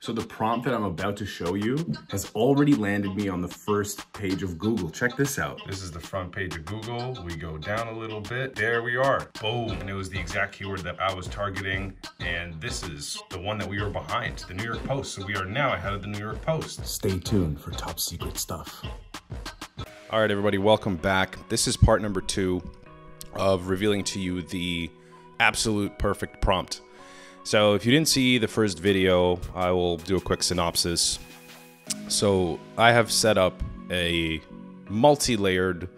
So the prompt that I'm about to show you has already landed me on the first page of Google. Check this out. This is the front page of Google. We go down a little bit. There we are. Boom. And it was the exact keyword that I was targeting. And this is the one that we were behind, the New York Post. So we are now ahead of the New York Post. Stay tuned for top secret stuff. All right, everybody, welcome back. This is part number two of revealing to you the absolute perfect prompt. So if you didn't see the first video, I will do a quick synopsis. So I have set up a multi-layered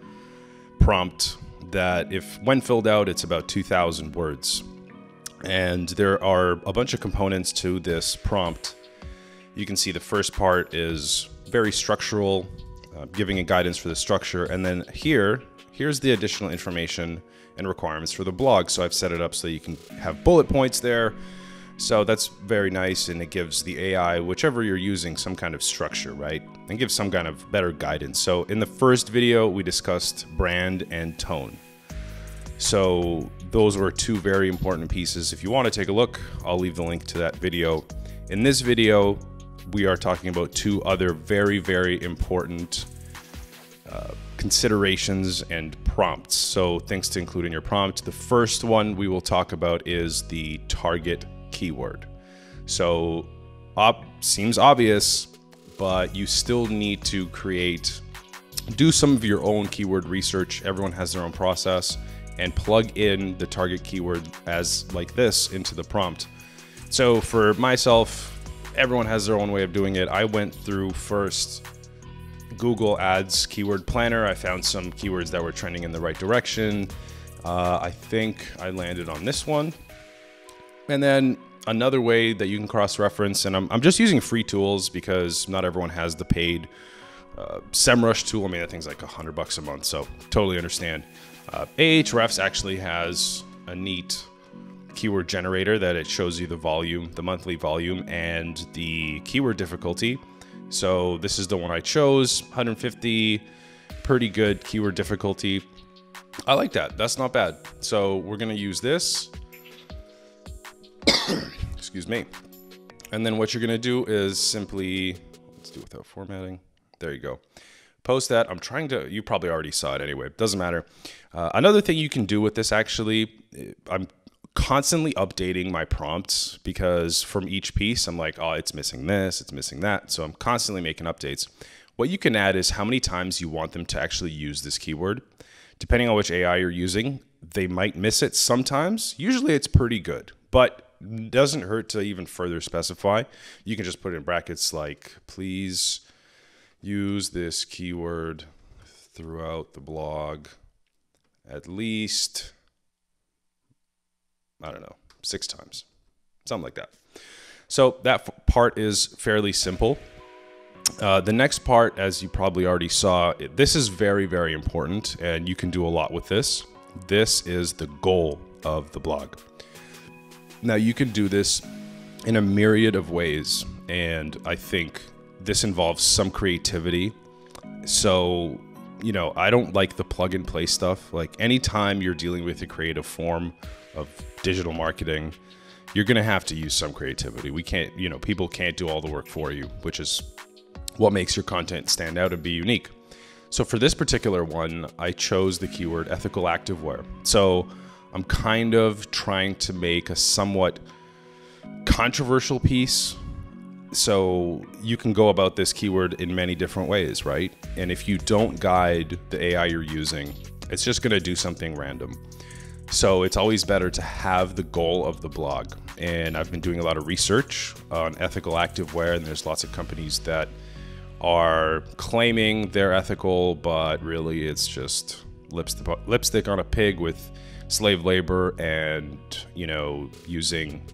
prompt that if when filled out, it's about 2,000 words. And there are a bunch of components to this prompt. You can see the first part is very structural, uh, giving a guidance for the structure. And then here, here's the additional information and requirements for the blog. So I've set it up so you can have bullet points there, so that's very nice and it gives the AI, whichever you're using, some kind of structure, right? And gives some kind of better guidance. So in the first video, we discussed brand and tone. So those were two very important pieces. If you want to take a look, I'll leave the link to that video. In this video, we are talking about two other very, very important uh, considerations and prompts. So things to include in your prompt. The first one we will talk about is the target keyword. So, op seems obvious, but you still need to create, do some of your own keyword research. Everyone has their own process and plug in the target keyword as like this into the prompt. So for myself, everyone has their own way of doing it. I went through first Google Ads keyword planner. I found some keywords that were trending in the right direction. Uh, I think I landed on this one. And then another way that you can cross-reference, and I'm, I'm just using free tools because not everyone has the paid uh, SEMrush tool. I mean, that thing's like a hundred bucks a month, so totally understand. Uh, Ahrefs actually has a neat keyword generator that it shows you the volume, the monthly volume, and the keyword difficulty. So this is the one I chose, 150, pretty good keyword difficulty. I like that. That's not bad. So we're gonna use this excuse me. And then what you're gonna do is simply, let's do without formatting. There you go. Post that. I'm trying to, you probably already saw it anyway. Doesn't matter. Uh, another thing you can do with this actually, I'm constantly updating my prompts because from each piece, I'm like, oh, it's missing this, it's missing that. So I'm constantly making updates. What you can add is how many times you want them to actually use this keyword. Depending on which AI you're using, they might miss it sometimes. Usually it's pretty good, but doesn't hurt to even further specify. You can just put it in brackets like, please use this keyword throughout the blog at least, I don't know, six times, something like that. So that part is fairly simple. Uh, the next part, as you probably already saw, this is very, very important, and you can do a lot with this. This is the goal of the blog. Now, you can do this in a myriad of ways, and I think this involves some creativity. So, you know, I don't like the plug and play stuff. Like, anytime you're dealing with a creative form of digital marketing, you're going to have to use some creativity. We can't, you know, people can't do all the work for you, which is what makes your content stand out and be unique. So, for this particular one, I chose the keyword ethical activewear. So, I'm kind of trying to make a somewhat controversial piece. So you can go about this keyword in many different ways, right? And if you don't guide the AI you're using, it's just going to do something random. So it's always better to have the goal of the blog. And I've been doing a lot of research on ethical activewear, and there's lots of companies that are claiming they're ethical, but really it's just lipstick, lipstick on a pig with slave labor and you know using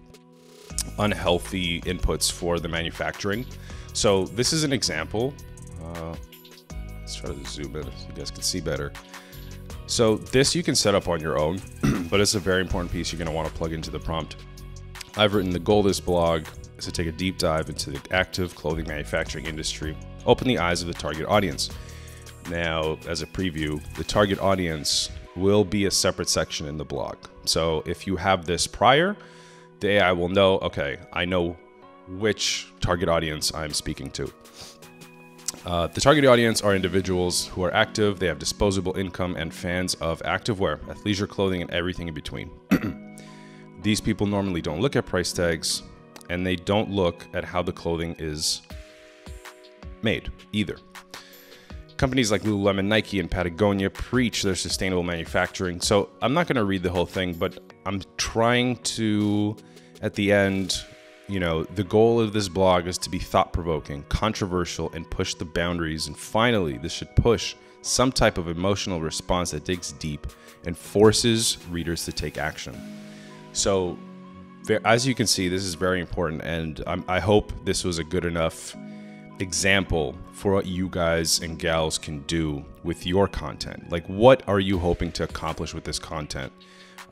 unhealthy inputs for the manufacturing. So this is an example. Uh, let's try to zoom in so you guys can see better. So this you can set up on your own, but it's a very important piece you're going to want to plug into the prompt. I've written the goal of this blog is to take a deep dive into the active clothing manufacturing industry, open the eyes of the target audience. Now, as a preview, the target audience will be a separate section in the blog. So if you have this prior, the AI will know, okay, I know which target audience I'm speaking to. Uh, the target audience are individuals who are active, they have disposable income, and fans of activewear, athleisure clothing, and everything in between. These people normally don't look at price tags and they don't look at how the clothing is made either. Companies like Lululemon, Nike, and Patagonia preach their sustainable manufacturing. So I'm not going to read the whole thing, but I'm trying to, at the end, you know, the goal of this blog is to be thought provoking, controversial, and push the boundaries. And finally, this should push some type of emotional response that digs deep and forces readers to take action. So, as you can see, this is very important, and i hope this was a good enough example for what you guys and gals can do with your content. Like, what are you hoping to accomplish with this content?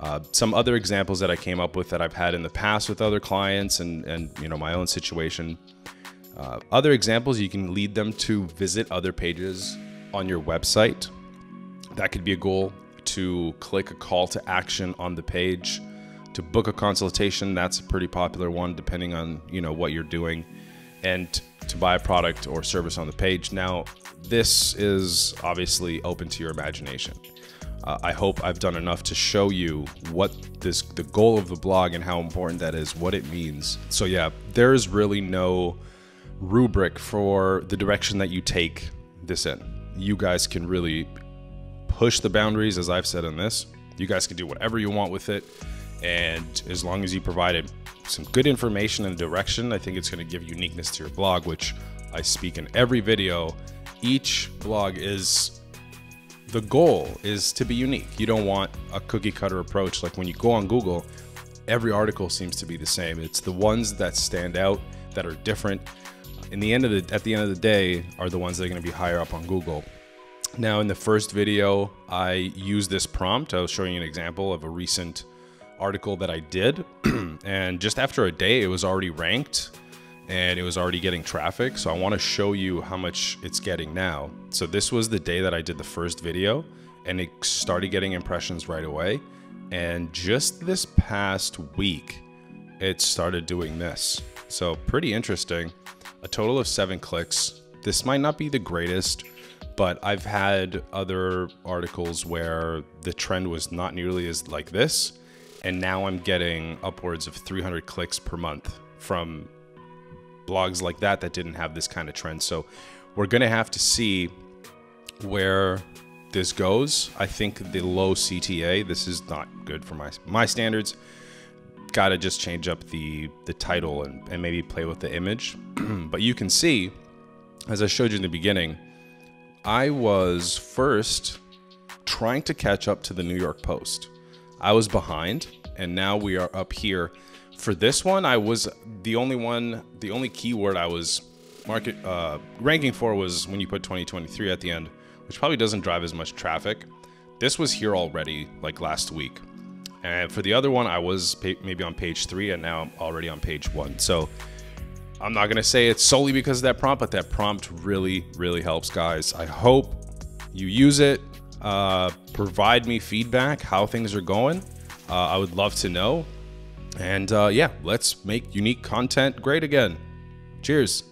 Uh, some other examples that I came up with that I've had in the past with other clients and, and you know my own situation. Uh, other examples, you can lead them to visit other pages on your website. That could be a goal to click a call to action on the page, to book a consultation. That's a pretty popular one, depending on you know what you're doing, and to buy a product or service on the page. Now, this is obviously open to your imagination. Uh, I hope I've done enough to show you what this the goal of the blog and how important that is, what it means. So yeah, there is really no rubric for the direction that you take this in. You guys can really push the boundaries, as I've said in this. You guys can do whatever you want with it, and as long as you provided some good information and direction, I think it's going to give uniqueness to your blog, which I speak in every video. Each blog is the goal is to be unique. You don't want a cookie cutter approach. Like when you go on Google, every article seems to be the same. It's the ones that stand out that are different. In the end of the at the end of the day, are the ones that are going to be higher up on Google. Now, in the first video, I used this prompt. I was showing you an example of a recent article that I did, and just after a day, it was already ranked and it was already getting traffic. So I want to show you how much it's getting now. So this was the day that I did the first video and it started getting impressions right away. And just this past week, it started doing this. So pretty interesting. A total of seven clicks. This might not be the greatest, but I've had other articles where the trend was not nearly as like this. And now I'm getting upwards of 300 clicks per month from blogs like that that didn't have this kind of trend. So we're going to have to see where this goes. I think the low CTA, this is not good for my my standards. Got to just change up the the title and, and maybe play with the image. but you can see, as I showed you in the beginning, I was first trying to catch up to the New York Post. I was behind, and now we are up here for this one, I was the only one, the only keyword I was market uh, ranking for was when you put 2023 at the end, which probably doesn't drive as much traffic. This was here already, like last week. And for the other one, I was maybe on page three, and now I'm already on page one. So I'm not gonna say it's solely because of that prompt, but that prompt really, really helps, guys. I hope you use it. Uh, provide me feedback how things are going. Uh, I would love to know. And uh, yeah, let's make unique content great again. Cheers.